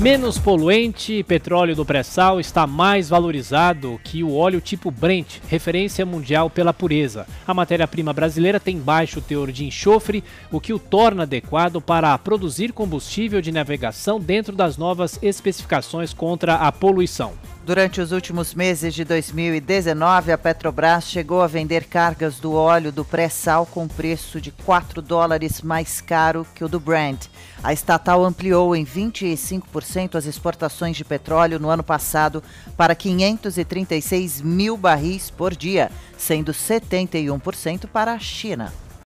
Menos poluente, petróleo do pré-sal está mais valorizado que o óleo tipo Brent, referência mundial pela pureza. A matéria-prima brasileira tem baixo teor de enxofre, o que o torna adequado para produzir combustível de navegação dentro das novas especificações contra a poluição. Durante os últimos meses de 2019, a Petrobras chegou a vender cargas do óleo do pré-sal com preço de 4 dólares mais caro que o do Brent. A estatal ampliou em 25% as exportações de petróleo no ano passado para 536 mil barris por dia, sendo 71% para a China.